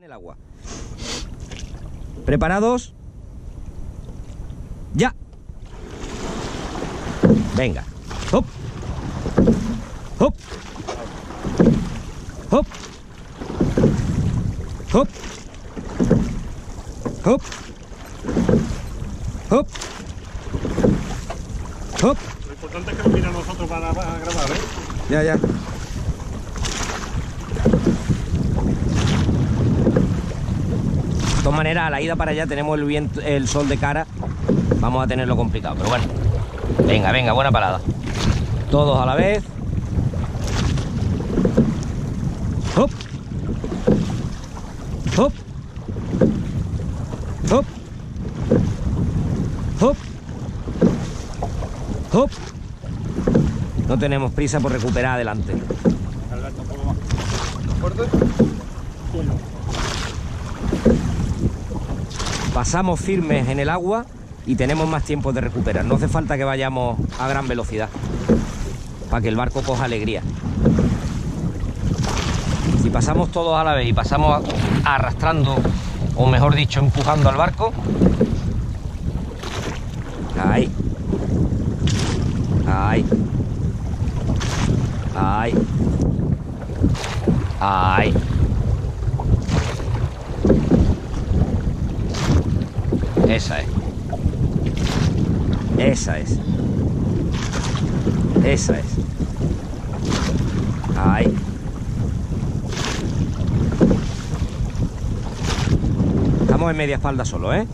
En el agua. ¿Preparados? Ya. Venga. Hop. Hop. Hop. Hop. Hop. Hop. Hop. Lo importante es que nos mira a nosotros para, para grabar, ¿eh? Ya, ya. De todas maneras, a la ida para allá tenemos el, sol de cara. Vamos a tenerlo complicado, pero bueno. Venga, venga, buena parada. Todos a la vez. Hop. Hop. Hop. Hop. Hop. No tenemos prisa por recuperar adelante. Alberto, un poco más. Pasamos firmes en el agua y tenemos más tiempo de recuperar. No hace falta que vayamos a gran velocidad para que el barco coja alegría. Si pasamos todos a la vez y pasamos arrastrando, o mejor dicho, empujando al barco. Ahí. Ahí. Ahí. Ahí. Esa es. Esa es. Esa es. Ahí. Estamos en media espalda solo, ¿eh?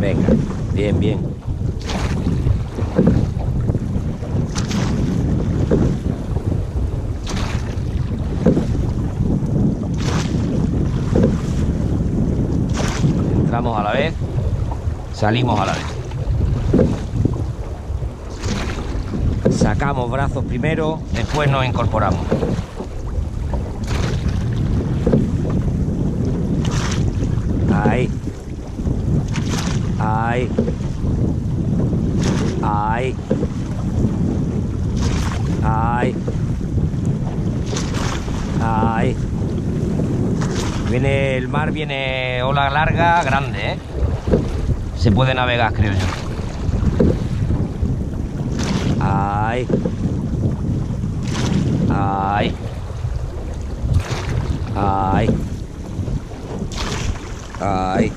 Venga, bien, bien. Entramos a la vez, salimos a la vez. Sacamos brazos primero, después nos incorporamos. Ahí. Ahí. Ahí. Ahí. Ahí. Viene el mar, viene ola larga, grande, ¿eh? Se puede navegar, creo yo. Ahí. Ahí. Ahí. Ahí.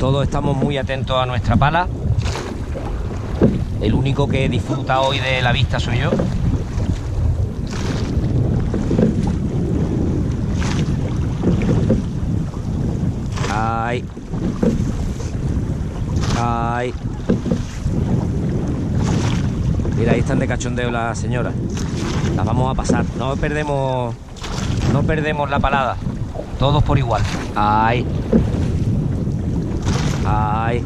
Todos estamos muy atentos a nuestra pala. El único que disfruta hoy de la vista soy yo. Ay. Ay. Mira, ahí están de cachondeo las señoras. Las vamos a pasar. No perdemos. No perdemos la palada. Todos por igual. Ay. Ay.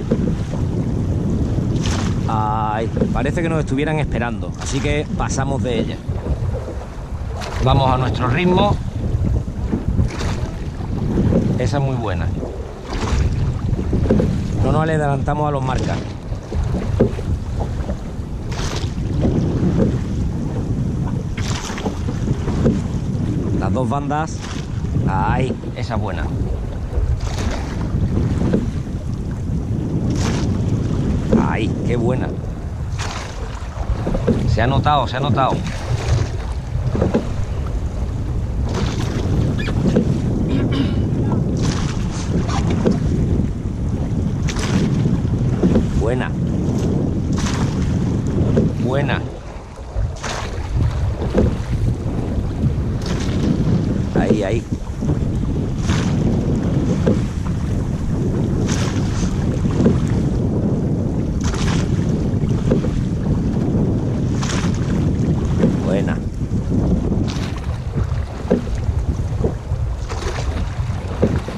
Ay. Parece que nos estuvieran esperando. Así que pasamos de ella. Vamos a nuestro ritmo. Esa es muy buena. No nos adelantamos a los marcas. Las dos bandas. Ay, esa es buena. Ay, qué buena. Se ha notado, se ha notado. Buena. Buena. Ahí, ahí. Buena.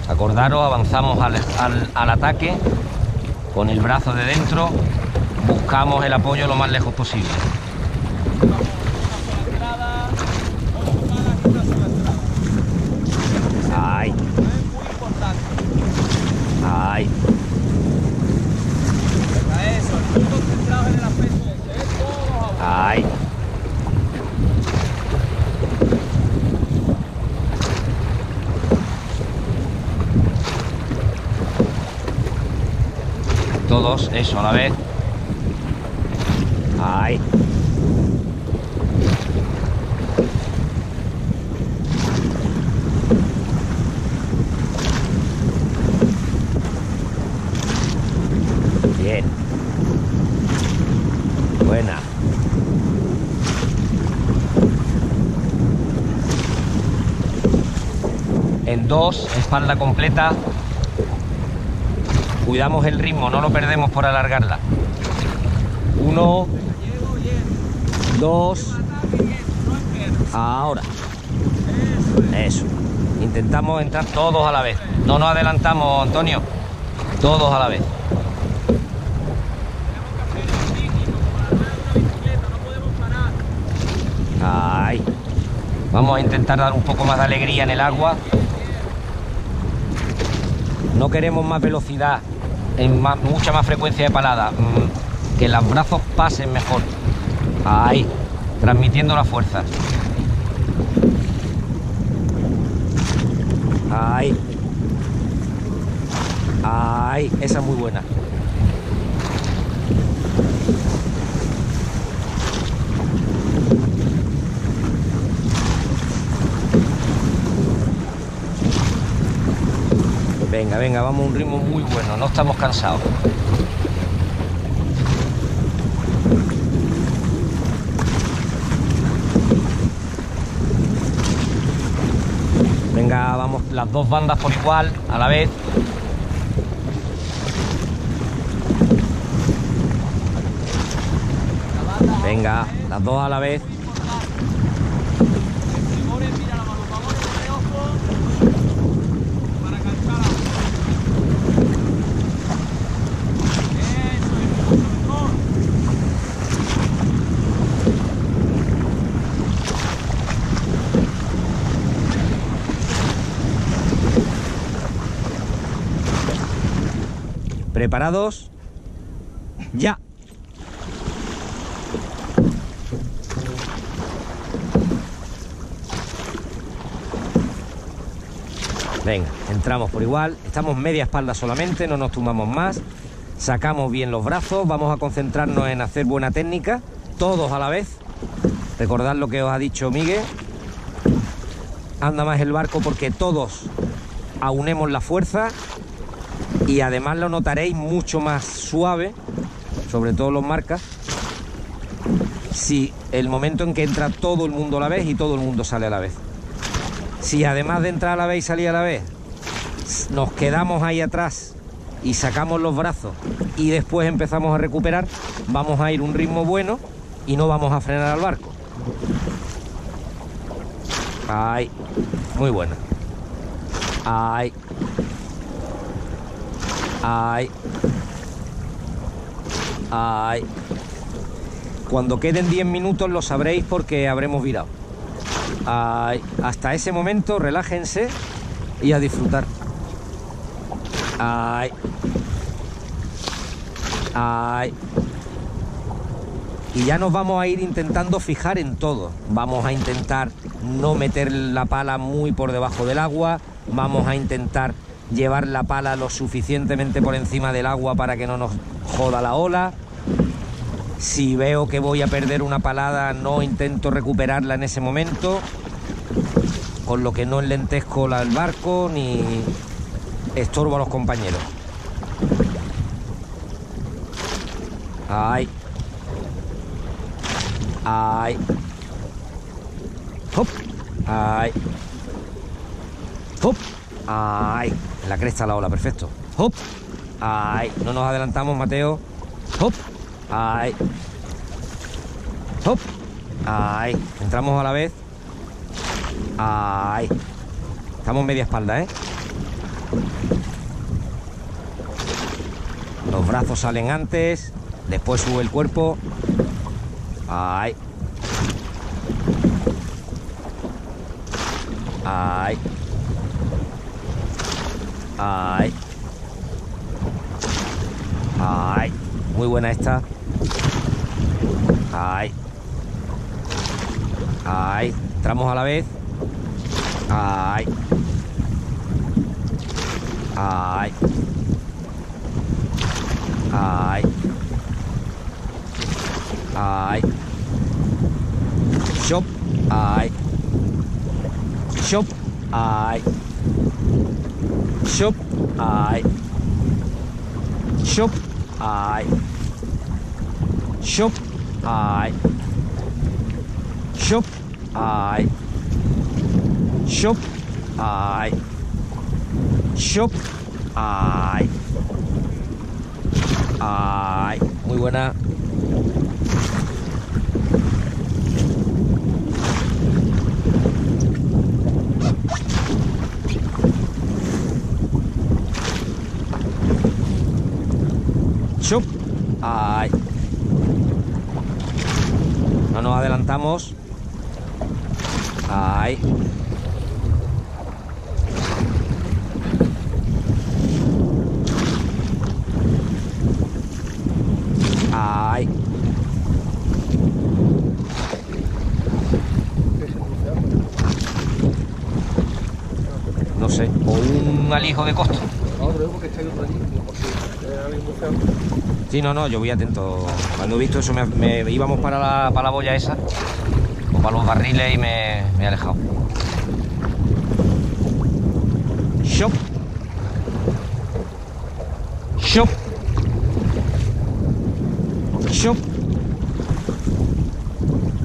Acordaros, avanzamos al, al- al ataque con el brazo de dentro, buscamos el apoyo lo más lejos posible. Ahí. eso, el punto centrado en el aspecto ese, ¿eh? todos a Ahí. Todos, eso a la vez. Ahí. Bien. Buena. En dos, espalda completa. Cuidamos el ritmo, no lo perdemos por alargarla. Uno, dos, ahora. Eso es. Eso. Intentamos entrar todos a la vez. No nos adelantamos, Antonio. Todos a la vez. Ahí. Vamos a intentar dar un poco más de alegría en el agua. No queremos más velocidad, en más- mucha más frecuencia de palada. Mm, Que los brazos pasen mejor. Ahí. Transmitiendo la fuerza. Ahí. Ahí. Esa es muy buena. Venga, venga, vamos a un ritmo muy bueno, no estamos cansados. Venga, vamos las dos bandas por igual, a la vez. Venga, las dos a la vez. Timores, mira la mano, vamos de ojo para cantar a Eso es, mucho mejor. ¿Preparados? Ya. Venga, entramos por igual. Estamos media espalda solamente, no nos tumbamos más. Sacamos bien los brazos, vamos a concentrarnos en hacer buena técnica, todos a la vez. Recordad lo que os ha dicho Miguel. Anda más el barco porque todos aunemos la fuerza y además lo notaréis mucho más suave, sobre todo los marcas, si el momento en que entra todo el mundo a la vez y todo el mundo sale a la vez. Si además de entrar a la vez y salir a la vez, nos quedamos ahí atrás y sacamos los brazos y después empezamos a recuperar, vamos a ir un ritmo bueno y no vamos a frenar al barco. Ay, muy buena. Ay. Ay. Ay. Cuando queden 10 minutos lo sabréis porque habremos virado. Ay. Hasta ese momento relájense y a disfrutar. Ay. Ay. Y ya nos vamos a ir intentando fijar en todo. Vamos a intentar no meter la pala muy por debajo del agua. Vamos a intentar llevar la pala lo suficientemente por encima del agua para que no nos joda la ola. Si veo que voy a perder una palada, no intento recuperarla en ese momento. Con lo que no enlentezco el barco ni estorbo a los compañeros. Ay. Ay. Hop. Ay. Hop. Ay. En la cresta la ola, perfecto. Hop. Ay. No nos adelantamos, Mateo. Hop. Ay. Hop. Ay. Entramos a la vez. Ay. Estamos media espalda, ¿eh? Los brazos salen antes, después sube el cuerpo. Ay. Ay. Ay. Ay, muy buena esta. Ay. Ay, entramos a la vez. Ay. Ay. Ay. Ay. Shop. Ay. Shop. Ay. Chụp ai? Chụp ai? Chụp ai? Chụp ai? Chụp ai? Chụp ai? Ai? Muy buena Shop. Ay. No nos adelantamos. Ay. Ay. No sé, o un alijo de costo. No, pero es porque está otro allí, Sí, no, no, yo voy atento. Cuando he visto eso, me, me- íbamos para la, para la boya esa, o para los barriles y me, me he alejado. Shop. Shop. Shop.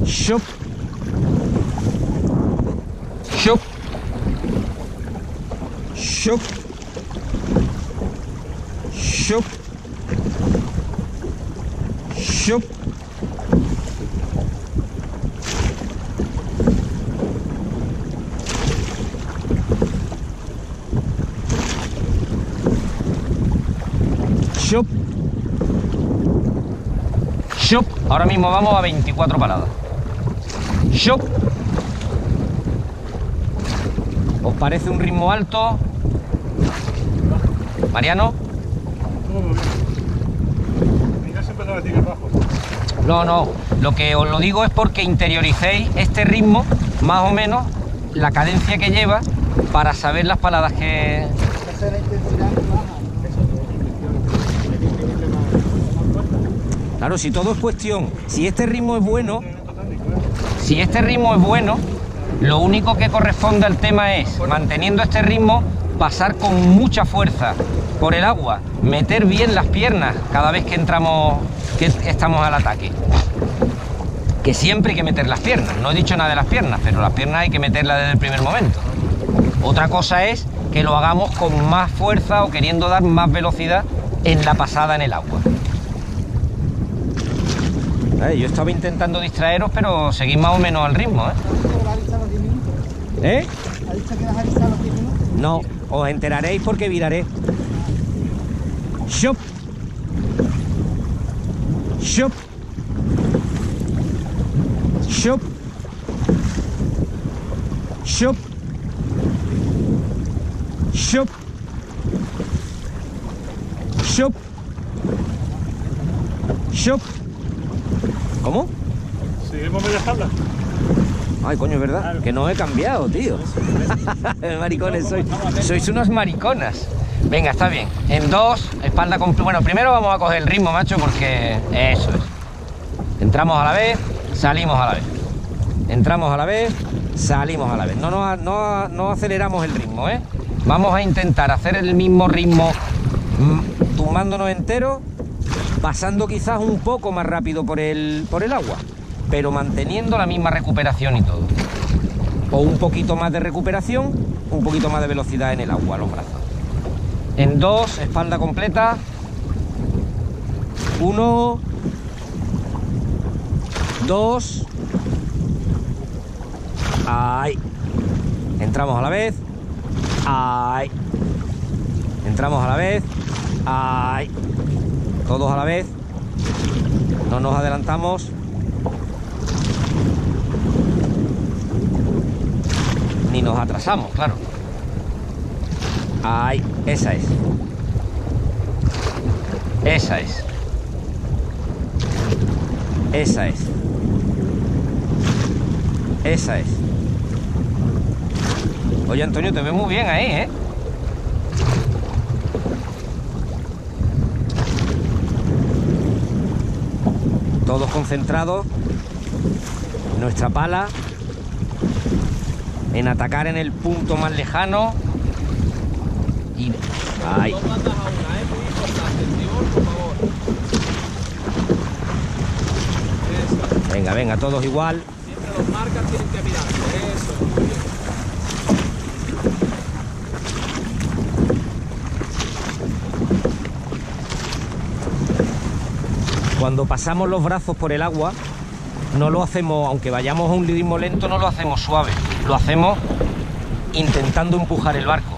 Shop. Shop. Shop. Shop. Shop. Shop. Shop. Ahora mismo vamos a 24 paradas. Shop. ¿Os parece un ritmo alto? Mariano. No, no. Lo que os lo digo es porque interioricéis este ritmo, más o menos, la cadencia que lleva, para saber las paladas que. Claro, si todo es cuestión. Si este ritmo es bueno. Si este ritmo es bueno, lo único que corresponde al tema es, manteniendo este ritmo, pasar con mucha fuerza por el agua, meter bien las piernas cada vez que entramos, que estamos al ataque. Que siempre hay que meter las piernas. No he dicho nada de las piernas, pero las piernas hay que meterlas desde el primer momento. Otra cosa es que lo hagamos con más fuerza o queriendo dar más velocidad en la pasada en el agua. Eh, yo estaba intentando distraeros, pero seguís más o menos al ritmo, ¿eh? ¿Ha dicho que vas a alisar los 10 minutos? ¿Eh? ¿Ha dicho que vas a los 10 minutos? No, os enteraréis porque viraré. Shop. Shop. Shop. Shop. Shop. Shop. Shop. ¿Cómo? Seguimos media tabla. Ay, coño, es verdad. Que no he cambiado, tío. Maricones, sois, sois unas mariconas. Venga, está bien. En dos, espalda completa. Bueno, primero vamos a coger el ritmo, macho, porque eso es. Entramos a la vez, salimos a la vez. Entramos a la vez, salimos a la vez. No, no, no, no aceleramos el ritmo, ¿eh? Vamos a intentar hacer el mismo ritmo mm, tumbándonos entero, pasando quizás un poco más rápido por el, por el agua, pero manteniendo la misma recuperación y todo. O un poquito más de recuperación, un poquito más de velocidad en el agua, los brazos. En dos, espalda completa. Uno. Dos. Ay. Entramos a la vez. Ay. Entramos a la vez. Ay. Todos a la vez. No nos adelantamos. Ni nos atrasamos, claro. Ay, esa es. Esa es. Esa es. Esa es. Oye, Antonio, te ves muy bien ahí, ¿eh? Todos concentrados. Nuestra pala. En atacar en el punto más lejano. Y. ¡Ay! Dos bandas a una, ¿eh? Muy importante. Estribor, por Eso. Venga, venga, todos igual. Siempre los marcas tienen que mirar. Eso. Cuando pasamos los brazos por el agua, no lo hacemos, aunque vayamos a un ritmo lento, no lo hacemos suave. Lo hacemos intentando empujar el barco.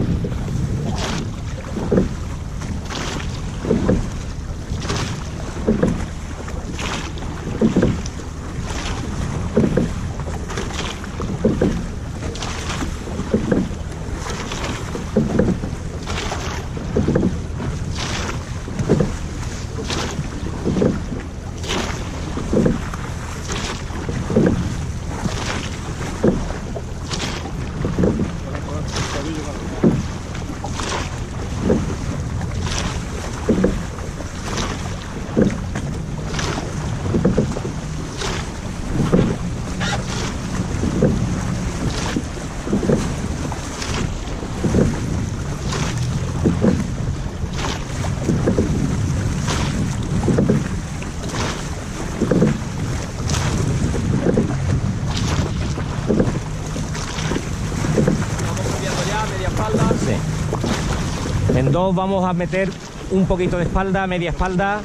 En dos vamos a meter un poquito de espalda, media espalda.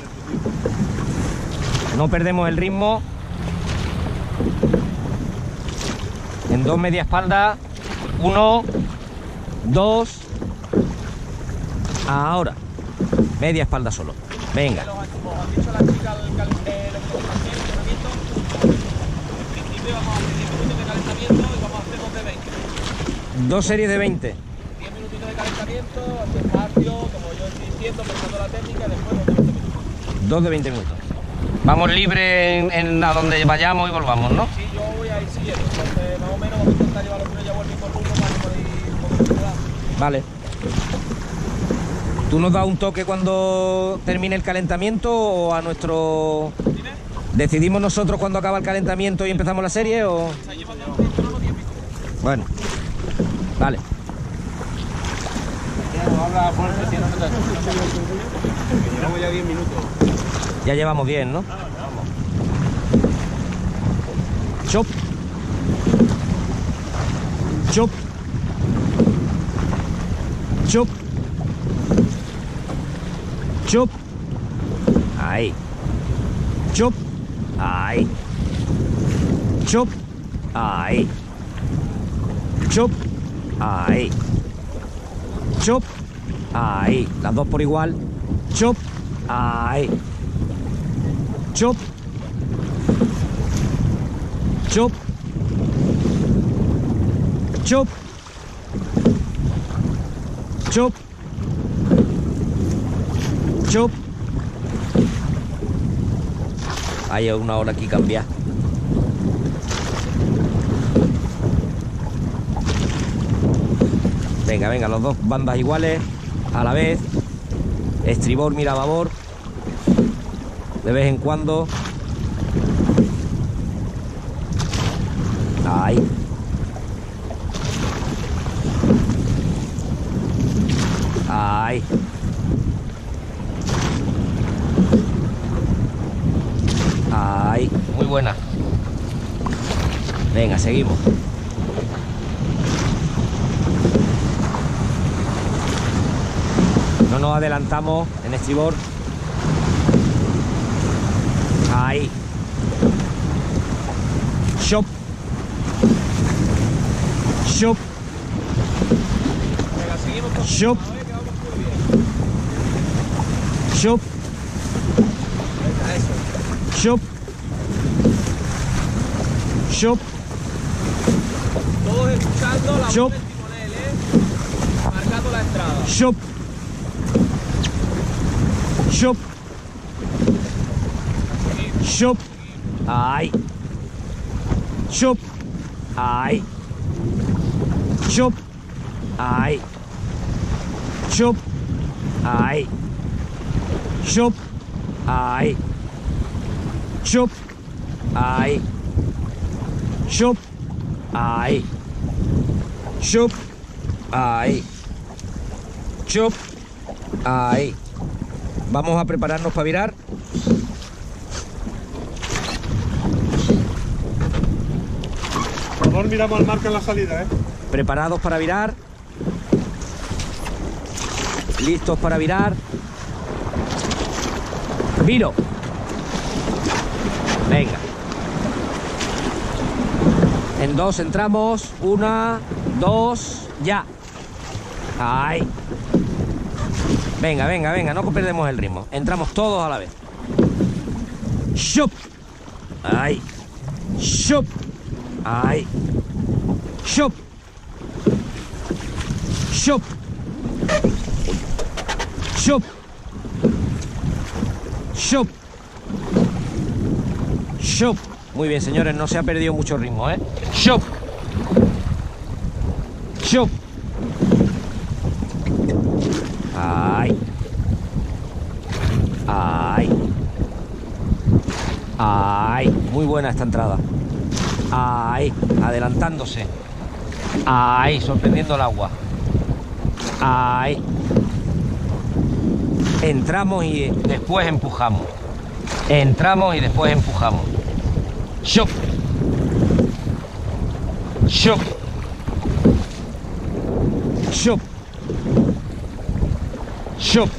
No perdemos el ritmo. En dos media espalda. Uno, dos. Ahora. Media espalda solo. Venga. Los, como han dicho las chicas, el, cal- lo que vamos a hacer, el entrenamiento. En principio vamos a hacer 10 minutos de calentamiento y vamos a hacer dos de 20. Dos series de 20. 10 minutitos de calentamiento, despacio, como yo estoy diciendo, pensando la técnica, después los de 20 minutos. Dos de 20 minutos. Vamos libre en, en a donde vayamos y volvamos, ¿no? Sí, yo voy a ir siguiendo, entonces más o menos vamos a intentar llevar los ya al mismo rumbo para que podáis un poco de. Vale. ¿Tú nos das un toque cuando termine el calentamiento o a nuestro... Dime, ¿Decidimos nosotros cuando acaba el calentamiento y empezamos la serie o...? ¿está llevando 10. Llevamos ya 10 minutos. Ya llevamos bien, ¿no? Chop. Chop. Chop. Chop. Ahí. Chop. Ahí. Chop. Ahí. Chop. Ahí. Chop. Ahí. Las dos por igual. Chop. Ahí. Chop. Chop. Chop. Chop. Chop. Hay una hora aquí cambiar. Venga, venga, los dos bandas iguales a la vez. Estribor, mira a babor. De vez en cuando. Ahí. Ahí. Ahí. Muy buena. Venga, seguimos. No nos adelantamos en estribor. Ahí. Shop. Shop. Shop. Shop. Shop. Shop. Todos escuchando la voz del timonel, ¿eh? Marcando la entrada. Shop. Shup. Shup. Ahí. Shup. Ahí. Shup. Ahí. Shup. Ahí. Shup. Ahí. Shup. Ahí. Shup. Ahí. Shup. Ahí. Shup. Ahí. Vamos a prepararnos para virar. Por favor, miramos al marco en la salida, ¿eh? Preparados para virar. Listos para virar. Viro. Venga. En dos entramos. Una, dos, ya. Ahí. Venga, venga, venga, no perdemos el ritmo. Entramos todos a la vez. Shup. Ahí. Shup. Ahí. Shup. Shup. Shup. Shup. Shup. Muy bien, señores, no se ha perdido mucho ritmo, ¿eh? Shup. Shup. Ay. Ay. Ay. Muy buena esta entrada. Ay. Adelantándose. Ay. Sorprendiendo el agua. Ay. Entramos y después empujamos. Entramos y después empujamos. Shup. Shup. Shup. Shup.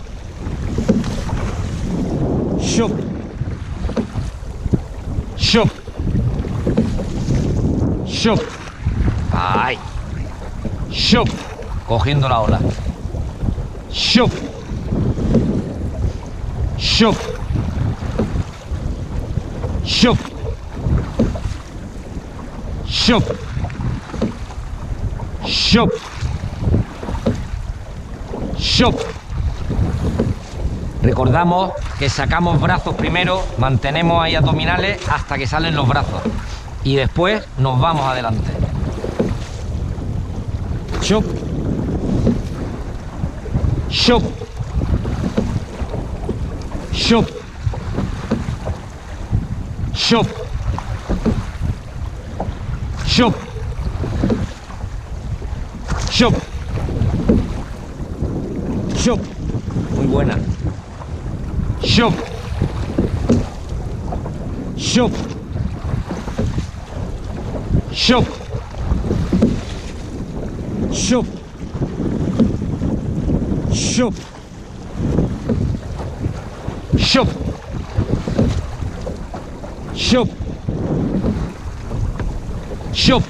Shup. Shup. Shup. Ay. Shup. Cogiendo la ola. Shup. Shup. Shup. Shup. Shup. Shup. Recordamos que sacamos brazos primero, mantenemos ahí abdominales hasta que salen los brazos y después nos vamos adelante. Shop. Shop. Shop. Shop. Shop. Shop. Shop. Muy buena. Shop. Shop. Shup. Shup. Shup. Shup. Shup. Shup.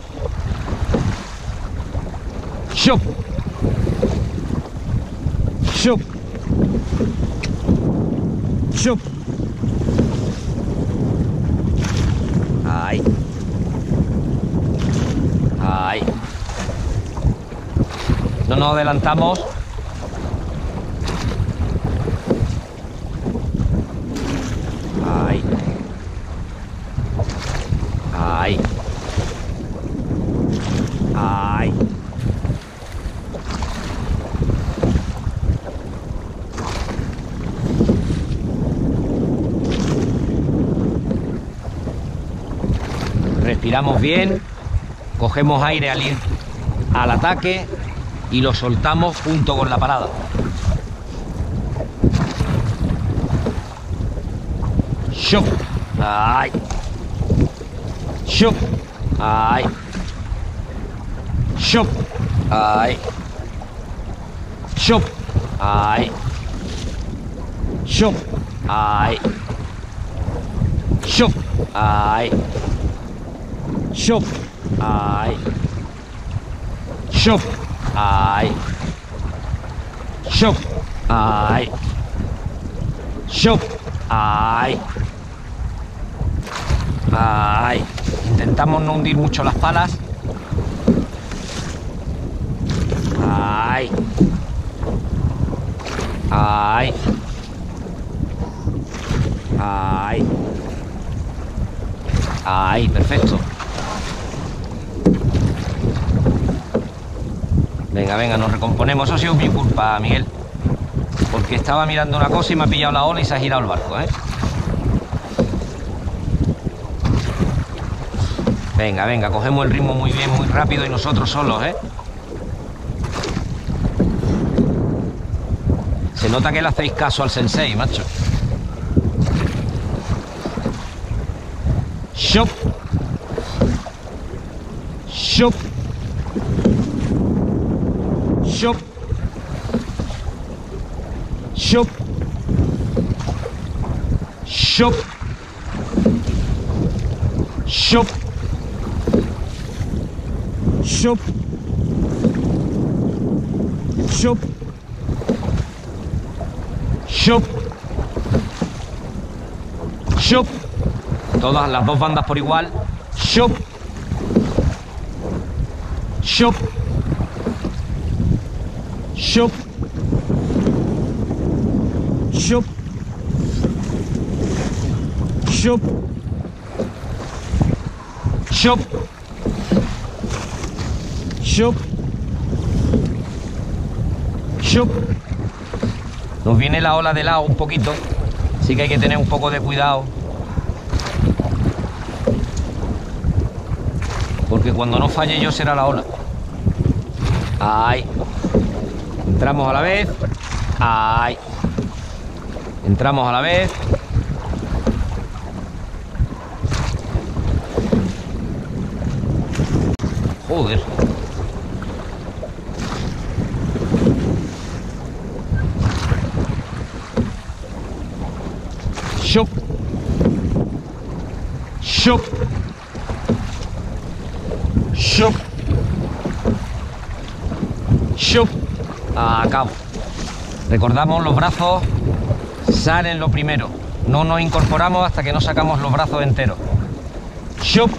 Shup. Shup. Shup. Ay. Ay. No nos adelantamos. Respiramos bien, cogemos aire al al ataque y lo soltamos junto con la parada. Shup. Ay. Ay. Ay. Ay. Ay. Ay. Ay. Ay. Shup. Ay. Shup. Ay. Ay. Intentamos no hundir mucho las palas. Ay. Ay. Ahí. Ahí, perfecto. Venga, venga, nos recomponemos. Eso ha sido mi culpa, Miguel. Porque estaba mirando una cosa y me ha pillado la ola y se ha girado el barco, ¿eh? Venga, venga, cogemos el ritmo muy bien, muy rápido y nosotros solos, ¿eh? Se nota que le hacéis caso al sensei, macho. Shop. Shop. Shop. Shop. Shop. Shop. Shop. Shop. Shop. Shop. Todas las dos bandas por igual. Shop. Shop. Shop. Shop. Shop. Shop. Shop. Shop. Nos viene la ola de lado un poquito, así que hay que tener un poco de cuidado. Porque cuando no falle yo será la ola. Ahí. Entramos a la vez. Ahí. Entramos a la vez. Joder. Shop. Shop. Shop. Shop. A cabo. Recordamos los brazos salen lo primero. No nos incorporamos hasta que no sacamos los brazos enteros. Shop.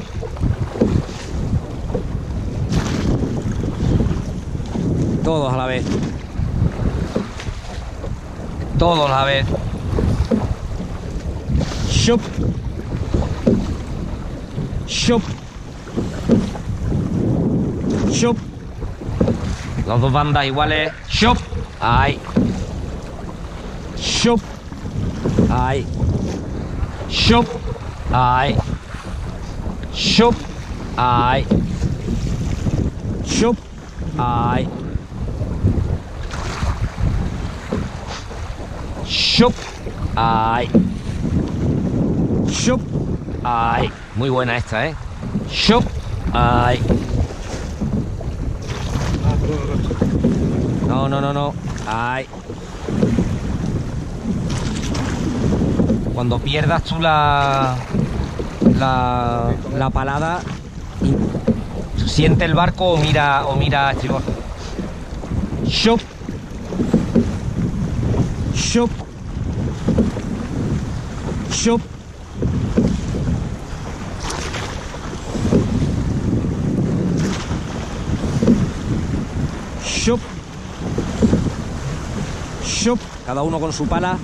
Todos a la vez. Todos a la vez. Shop. Shop. Shop. Las dos bandas iguales. Shop. Ahí. Shop. Ahí. Shop. Ahí. Shop. Ahí. Shop. Ahí. Shop. Ahí. Shop. Ahí. Muy buena esta, ¿eh? Shop. Ahí. No, no, no, no. Ahí. Cuando pierdas tú la, la, la palada, siente el barco o mira, o mira a estribor. Shop. Shop. Shop. Shop. Cada uno con su pala.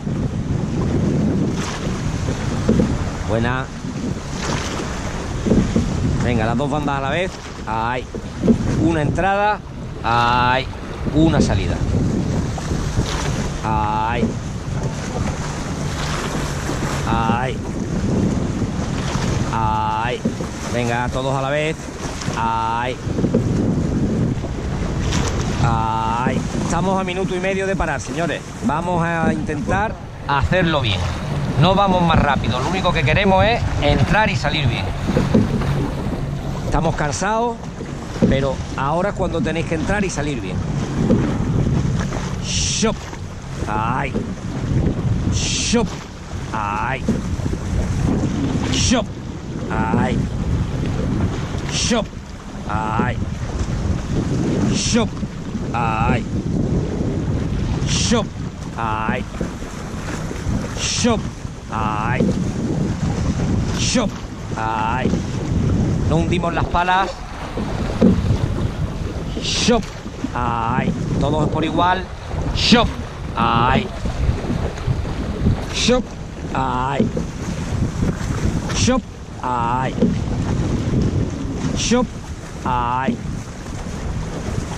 Buena. Venga, las dos bandas a la vez. Ahí. Una entrada. Ahí. Una salida. Ahí. Ahí. Ahí. Venga, todos a la vez. Ahí. Ahí. Estamos a minuto y medio de parar, señores. Vamos a intentar hacerlo bien. No vamos más rápido. Lo único que queremos es entrar y salir bien. Estamos cansados, pero ahora es cuando tenéis que entrar y salir bien. Shop. Ahí. Shop. Ahí. Shop. Ahí. Shop. Ahí. Shop. Ahí. Shop. Ahí. Shop. Ahí. Shop. Ahí. No hundimos las palas. Shop. Ahí. Todos por igual. Shop. Ahí. Shop. Ay. Shop. Ay. Shop. Ay.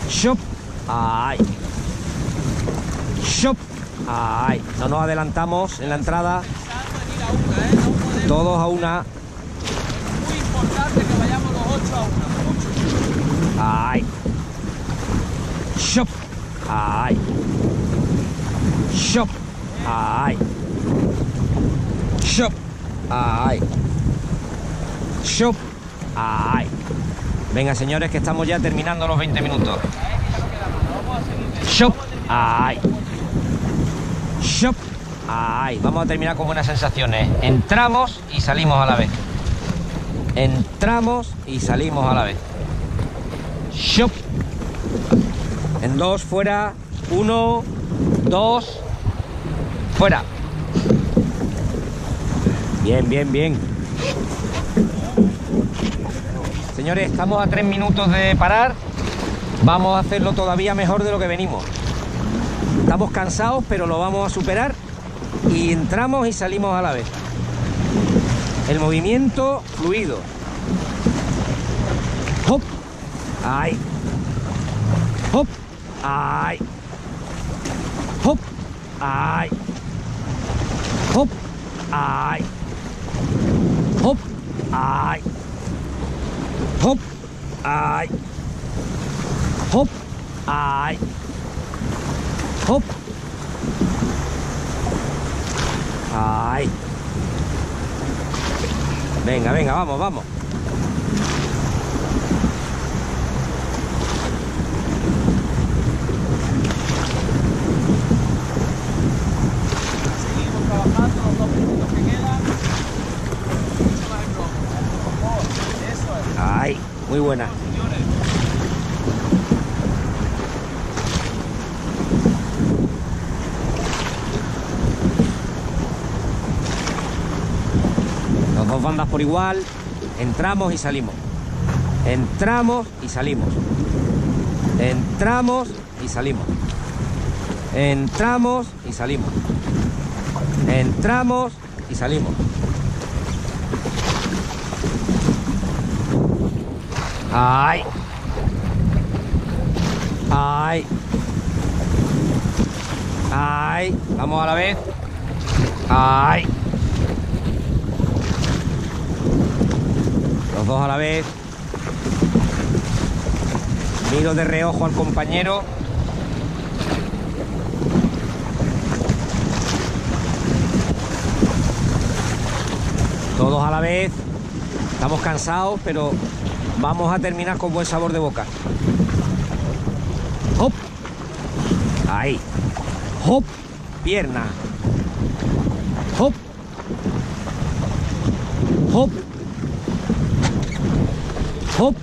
Shop. Ay. Shop. Ay. No nos adelantamos en la entrada. Todos a una. muy importante que vayamos los ocho a una. Ay. Shop. Ay. Shop. Ay. Shop. Ay. Shop. Ay. Venga, señores, que estamos ya terminando los 20 minutos. Shop. Ay. Shop. Ay. Vamos a terminar con buenas sensaciones. Entramos y salimos a la vez. Entramos y salimos a la vez. Shop. En dos, fuera. Uno, dos, fuera. Bien, bien, bien. Señores, estamos a tres minutos de parar. Vamos a hacerlo todavía mejor de lo que venimos. Estamos cansados, pero lo vamos a superar. Y entramos y salimos a la vez. El movimiento fluido. Hop. Ay. Hop. Ay. Hop. Ay. Hop. Ay. Hop. Ay. Hop. Ay. Hop. Ay. Hop. Ay. Venga, venga, vamos, vamos. Seguimos trabajando los dos minutos que quedan. Mucho más el cromo. Por favor. Eso es, Ay, muy buena. señores. Los dos bandas por igual. Entramos y salimos. Entramos y salimos. Entramos y salimos. Entramos y salimos. Entramos y salimos. Ay. Ay. Ay. Vamos a la vez. Ay. Los dos a la vez. Miro de reojo al compañero. Todos a la vez. Estamos cansados, pero vamos a terminar con buen sabor de boca. Hop. Ahí. Hop. Pierna. Hop. Hop. Hop.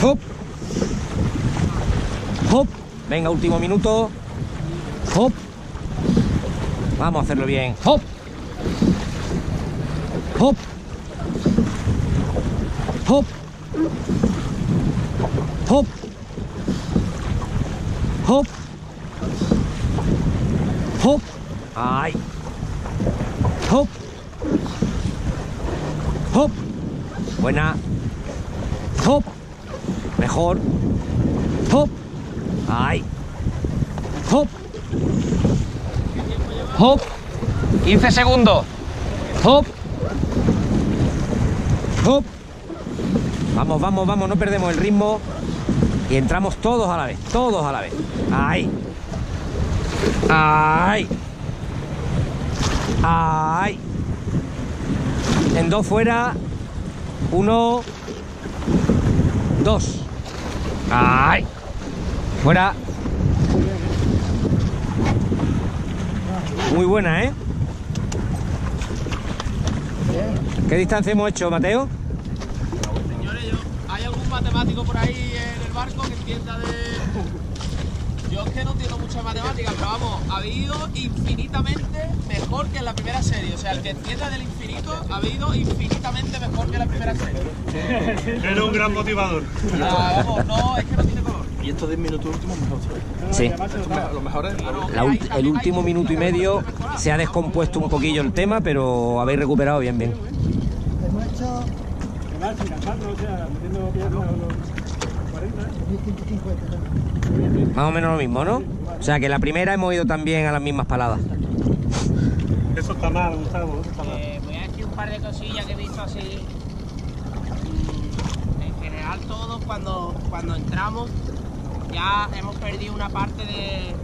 Hop. Hop. Venga, último minuto. Hop. Vamos a hacerlo bien. Hop. Hop. Hop. Hop. Hop. Hop. Ay. Hop. Hop. Buena. Hop. Mejor. Hop. Ay. Hop. Hop. 15 segundos. Hop. Hop. Vamos, vamos, vamos, no perdemos el ritmo. Y entramos todos a la vez, todos a la vez. Ay. Ay. Ay. En dos fuera. Uno. Dos. Ay. Fuera. Muy buena, ¿eh? ¿Qué distancia hemos hecho, Mateo? Señores, ¿hay algún matemático por ahí en el barco que entienda de...? Yo que no de matemáticas, pero vamos, ha habido infinitamente mejor que en la primera serie. O sea, el que entienda del infinito ha habido infinitamente mejor que en la primera serie. Era un gran motivador. Ah, vamos, no, es que no tiene color. Y estos 10 minutos últimos mejor. Sí. Los mejores. El último minuto y medio se ha descompuesto un poquillo el tema, pero habéis recuperado bien, bien. Hemos hecho Además, sin cansarnos, o sea, metiendo piernas a los 40. 1150 también. Más o menos lo mismo, ¿no? O sea que la primera hemos ido también a las mismas paladas. Eso está mal, Gustavo, eso está mal. Eh, voy a decir un par de cosillas que he visto así. Mm, En general todos cuando, cuando entramos ya hemos perdido una parte de-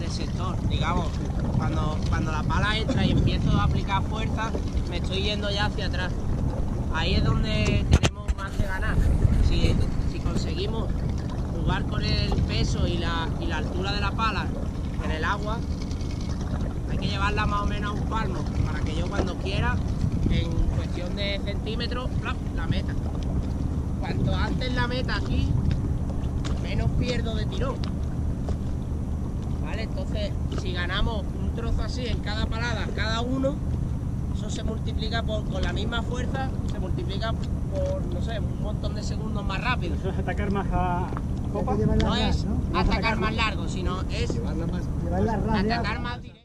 del sector, digamos. Cuando, cuando la pala entra y empiezo a aplicar fuerza, me estoy yendo ya hacia atrás. Ahí es donde tenemos más que ganar. Si, si conseguimos con el peso y la, y la altura de la pala en el agua, hay que llevarla más o menos a un palmo para que yo cuando quiera, en cuestión de centímetros, la meta. Cuanto antes la meta aquí, menos pierdo de tirón. ¿Vale? Entonces, si ganamos un trozo así en cada palada, cada uno, eso se multiplica por, con la misma fuerza, se multiplica por, no sé, un montón de segundos más rápido. Eso es atacar más a copa. No es atacar más largo, sino es atacar más directo.